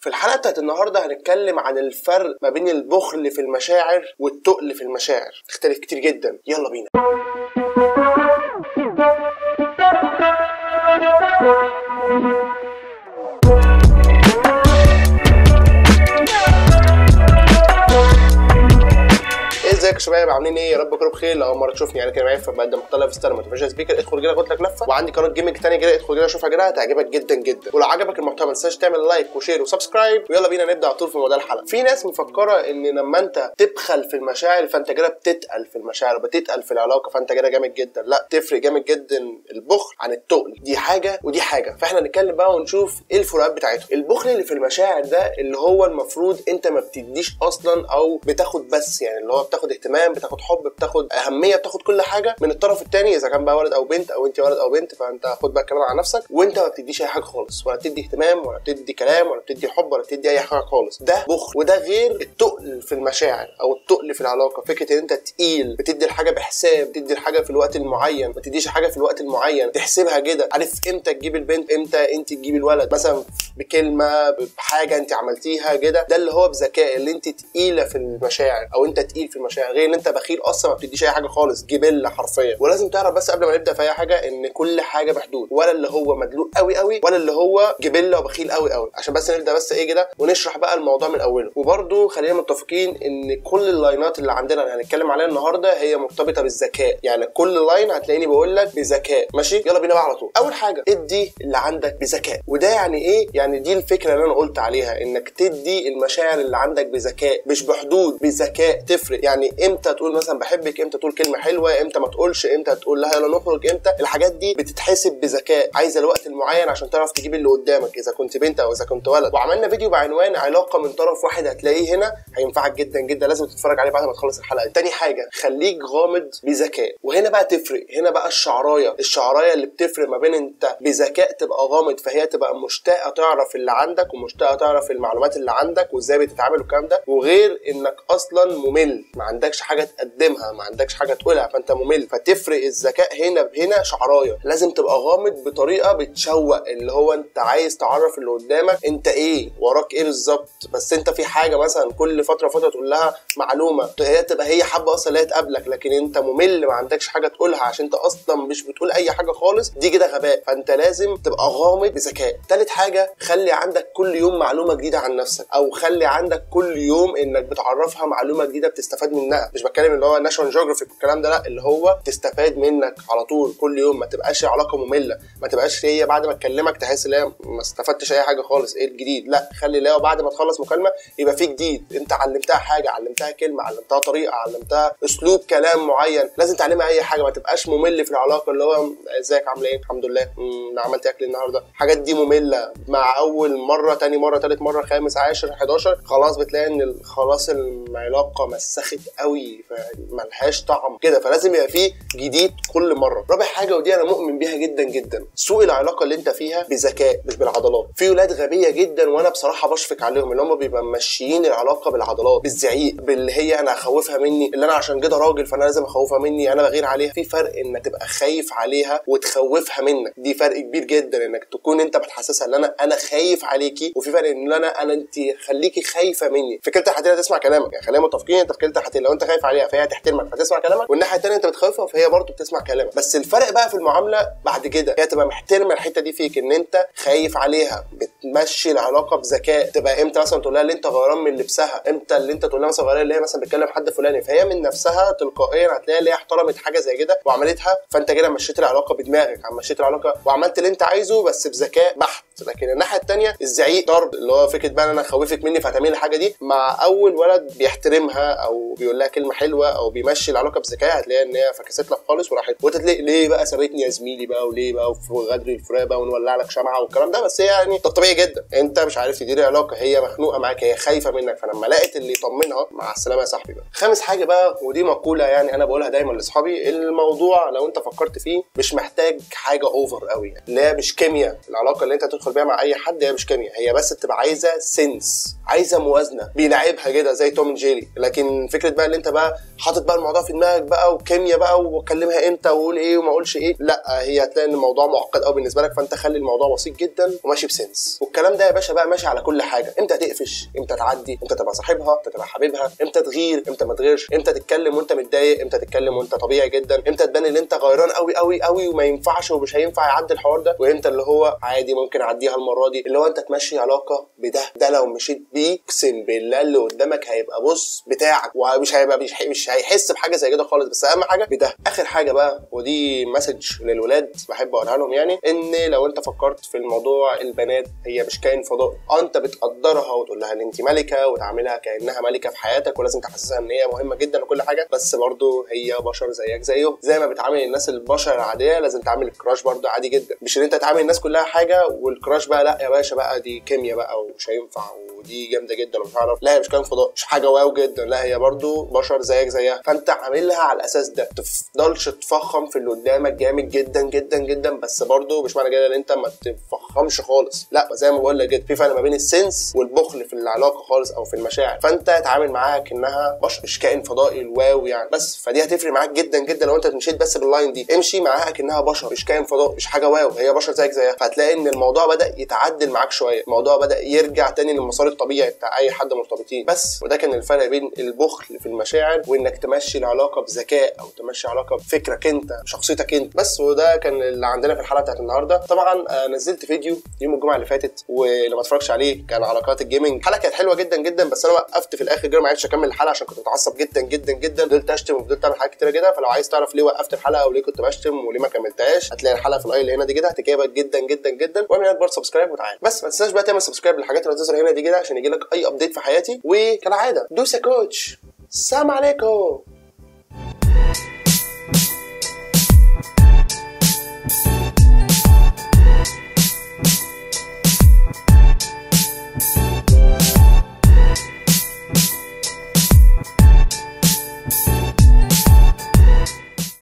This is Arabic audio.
في الحلقة بتاعت النهاردة هنتكلم عن الفرق ما بين البخل في المشاعر والتقل في المشاعر. تختلف كتير جدا. يلا بينا. يا شباب عاملين إيه؟ يا رب تكونوا بخير لو أول مرة تشوفني أنا كده معايا في مقدم محتوى ستار motivation speaker ادخل كده خد لك لفة. وعندي قناة gaming ثانية كده ادخل كده شوفها كده هتعجبك جدا جدا. ولو عجبك المحتوى ما تنساش تعمل like و share و subscribe. ويلا بينا نبدأ على طول في موضوع الحلقة. في ناس مفكرة إن لما أنت تبخل في المشاعر فأنت كده بتتقل في المشاعر بتتقل في العلاقة فأنت كده جامد جدا. لا تفرق جامد جدا البخل عن التقل. دي حاجة ودي حاجة. فإحنا نتكلم بقى ونشوف إيه الفروقات بتاعتهم. البخل اللي في المشاعر ده اللي هو المفروض أنت ما بتديش أصلا أو بتاخد بس يعني اللي هو بتاخد اهتمام بتاخد حب بتاخد أهمية بتاخد كل حاجة من الطرف الثاني إذا كان بقى ولد أو بنت أو انت ولد أو بنت فأنت خد بقى الكلام على نفسك وأنت ما بتديش أي حاجة خالص ولا بتدي اهتمام ولا بتدي كلام ولا بتدي حب ولا بتدي أي حاجة خالص. ده بخل وده غير التقل في المشاعر أو التقل في العلاقة. فكرة إن أنت تقيل بتدي الحاجة بحساب بتدي الحاجة في الوقت المعين ما تديش حاجة في الوقت المعين تحسبها كده. عارف إمتى تجيب البنت إمتى أنت تجيبي الولد؟ مثلا بكلمة بحاجة أنت عملتيها كده ده اللي هو بذكاء اللي أنت تقيلة في المشاعر أو أنت تقيل في المشاعر. غير إن أنت بخيل أصلا ما بتديش أي حاجة خالص جبله حرفيا. ولازم تعرف بس قبل ما نبدأ في أي حاجة إن كل حاجة بحدود ولا اللي هو مدلوق قوي قوي ولا اللي هو جبله وبخيل قوي قوي. عشان بس نبدأ بس إيه كده ونشرح بقى الموضوع من أوله. وبرده خلينا متفقين إن كل اللاينات اللي عندنا اللي هنتكلم عليها النهارده هي مرتبطة بالذكاء. يعني كل لاين هتلاقيني بقول لك بذكاء. ماشي؟ يلا بينا بقى على طول. أول حاجة ادي اللي عندك بذكاء. وده يعني إيه؟ يعني دي الفكرة اللي أنا قلت عليها إنك تدي المشاعر اللي عندك بذكاء مش بحدود بذكاء تفرق. يعني إمتى تقول مثلا بحبك إمتى تقول كلمة حلوة إمتى ما تقولش إمتى تقول لها يلا نخرج إمتى؟ الحاجات دي بتتحسب بذكاء. عايزة الوقت المعين عشان تعرف تجيب اللي قدامك إذا كنت بنت أو إذا كنت ولد. وعملنا فيديو بعنوان علاقة من طرف واحد هتلاقيه هنا. هينفعك جدا جدا. لازم تتفرج عليه بعد ما تخلص الحلقة تاني حاجة خليك غامض بذكاء. وهنا بقى تفرق. هنا بقى الشعراية. الشعراية اللي بتفرق ما بين أنت بذكاء تبقى غامض فهي تبقى مشتاقة تعرف اللي عندك ومشتاقة تعرف المعلومات اللي عندك وإزاي بتتعامل والكلام ده. وغير إنك أصلا ممل. ما عندكش حاجة تقدمها ما عندكش حاجة تقولها فأنت ممل فتفرق الذكاء هنا بهنا شعرايه لازم تبقى غامض بطريقة بتشوق اللي هو أنت عايز تعرف اللي قدامك أنت إيه وراك إيه بالظبط. بس أنت في حاجة مثلا كل فترة فترة تقول لها معلومة هي تبقى هي حابة أصلا اللي هي تقابلك لكن أنت ممل ما عندكش حاجة تقولها عشان أنت أصلا مش بتقول أي حاجة خالص دي كده غباء. فأنت لازم تبقى غامض بذكاء. تالت حاجة خلي عندك كل يوم معلومة جديدة عن نفسك أو خلي عندك كل يوم إنك بتعرفها معلومة جديدة بتستفاد منها. مش بتكلم اللي هو National Geographic والكلام ده لا اللي هو تستفاد منك على طول كل يوم ما تبقاش علاقة مملة ما تبقاش هي بعد ما تكلمك تحس إن هي ما استفدتش أي حاجة خالص إيه الجديد؟ لا خلي لو بعد ما تخلص مكالمة يبقى في جديد أنت علمتها حاجة علمتها كلمة علمتها طريقة علمتها أسلوب كلام معين لازم تعلمها أي حاجة ما تبقاش ممل في العلاقة اللي هو إزيك عامله إيه؟ الحمد لله أنا عملت أكل النهارده. الحاجات دي مملة مع أول مرة تاني مرة تالت مرة خامس عاشر 11 خلاص بتلاقي إن خلاص العلاقة مسخت قوي فملهاش طعم كده فلازم يبقى فيه جديد كل مرة. رابع حاجة ودي أنا مؤمن بيها جدا جدا سوق العلاقة اللي أنت فيها بذكاء مش بالعضلات. في ولاد غبية جدا وأنا بصراحة بشفق عليهم اللي هم بيبقى ماشيين العلاقة بالعضلات بالزعيق باللي هي أنا هخوفها مني اللي أنا عشان كده راجل فأنا لازم أخوفها مني أنا بغير عليها. في فرق إنك تبقى خايف عليها وتخوفها منك. دي فرق كبير جدا إنك تكون أنت بتحسسها إن أنا أنا خايف عليكي وفي فرق إن أنا أنا أنت خليكي خايفة مني. كلتا الحالتين تسمع كلامك يعني خلينا متفقين أنت كلتا الحالتين لو انت خايف عليها فهي هتحترمك فتسمع كلامك والناحية الثانية انت بتخوفها فهي برضه بتسمع كلامك. بس الفرق بقى في المعاملة بعد كده هي تبقى محترمة الحتة دي فيك ان انت خايف عليها بتمشي العلاقة بذكاء تبقى إمتى مثلا تقول لها اللي انت غيران من لبسها إمتى اللي انت تقول لها مثلا غيران اللي هي مثلا بتكلم حد فلاني فهي من نفسها تلقائيا هتلاقيها اللي هي احترمت حاجة زي كده وعملتها فانت كده مشيت العلاقة بدماغك مشيت العلاقة وعملت اللي انت عايزه بس بذكاء بحت. لكن الناحية الثانية الزعيق ضرب اللي هو فكرة بقى أنا أخوفك مني فهتعملي الحاجة دي مع أول ولد بيحترمها أو بيقول لها كلمة حلوة أو بيمشي العلاقة بذكاء هتلاقيها إن هي فكست لك خالص وراحت. وتتلاقي ليه بقى سابتني يا زميلي بقى وليه بقى وفي غدر الفراق بقى ونولع لك شمعة والكلام ده؟ بس هي يعني طبيعي جدا. أنت مش عارف تدير علاقة هي مخنوقة معاك هي خايفة منك. فلما لقيت اللي يطمنها مع السلامة يا صاحبي بقى. خامس حاجة بقى ودي مقولة يعني أنا بقولها دايما لأصحابي الموضوع لو أنت فكرت فيه مش محتاج حاجة over قوي. يعني هي مش كيمياء العلاقة اللي أنت تدخل بيها مع أي حد هي مش كيمياء هي بس بتبقى عايزة sense عايزة موازنة بيلعبها كده زي توم جيري. لكن فكرة بقى اللي أنت بقى حاطط بقى الموضوع في دماغك بقى وكيمياء بقى وأكلمها إمتى وأقول إيه وما أقولش إيه لأ هي هتلاقي إن الموضوع معقد قوي بالنسبة لك. فأنت خلي الموضوع بسيط جدا وماشي ب sense والكلام ده يا باشا بقى ماشي على كل حاجة. إمتى تقفش؟ إمتى تعدي؟ إمتى تبقى صاحبها؟ إمتى تبقى حبيبها؟ إمتى تغير؟ إمتى ما تغيرش؟ إمتى تتكلم وأنت متضايق؟ إمتى تتكلم وأنت طبيعي جدا؟ إمتى تبان إن أنت غيران قوي قوي قوي وما ينفعش ومش هينفع يعدي الحوار ده؟ وإمتى اللي هو عادي ممكن اعديها المرة دي. اللي هو انت تمشي علاقة بده ده لو مشيت بيه اقسم بالله اللي قدامك هيبقى بص بتاعك ومش هيبقى مش, هي- مش هيحس بحاجة زي كده خالص. بس أهم حاجة بده. آخر حاجة بقى ودي مسج للولاد بحب أقولها لهم يعني إن لو أنت فكرت في الموضوع البنات هي مش كائن فضائي آه أنت بتقدرها وتقول لها إن أنت ملكة وتعاملها كأنها ملكة في حياتك ولازم تحسسها إن هي مهمة جدا وكل حاجة. بس برضه هي بشر زيك زيهم زي ما بتعامل الناس البشر العادية لازم تعامل الكراش برضه عادي جدا. مش إن أنت تعامل الناس كلها حاجة وال crush بقى لأ يا باشا بقى دي كيمياء بقى ومش هينفع ودي جامدة جدا ومش هعرف لا هي مش كائن فضائي مش حاجة wow جدا لا هي برضه بشر زيك زيها. فأنت عاملها على الأساس ده. تفضلش تفخم في اللي قدامك جامد جدا جدا جدا بس برضه مش معنى كده إن أنت ما تفخمش خالص. لا زي ما بقول لك كده في فرق ما بين ال sense والبخل في العلاقة خالص أو في المشاعر. فأنت اتعامل معاها كأنها بشر مش كائن فضائي ال wow يعني. بس فدي هتفرق معاك جدا جدا لو أنت مشيت بس بال line دي. امشي معاها كأنها بشر مش كائن فضائي مش حاجة wow. هي بشر زيك زيها. فهتلاقي إن الموضوع بدأ يتعدل معاك شوية. الموضوع بدأ يرجع تاني للمسار الطبيعي بتاع أي حد مرتبطين. بس وده كان الفرق بين البخل في المشاعر وإنك تمشي العلاقة بذكاء أو تمشي علاقة بفكرك أنت بشخصيتك أنت. بس وده كان اللي عندنا في الحلقة بتاعت النهارده. طبعا آه، نزلت فيديو يوم الجمعة اللي فاتت واللي ما اتفرجش عليه كان على قناه ال gaming. الحلقة كانت حلوة جدا جدا بس أنا وقفت في الآخر كده ما عرفتش أكمل الحلقة عشان كنت متعصب جدا جدا جدا. فضلت أشتم وفضلت أعمل حاجات كتيرة جدا. فلو عايز تعرف ليه وقفت الحلقة وليه كنت بشتم وليه ما كملتهاش هتلاقي الحلقة في ال i اللي هنا دي كده. هتعجبك جدا جدا جدا. واعمل هناك برضه subscribe وتعالى. بس ما تنساش بقى تعمل subscribe للحاجات اللي هتظهر هنا دي كده عشان يجي لك أي update في حياتي. وكالعادة دوس يا كوتش. السلام عليكم.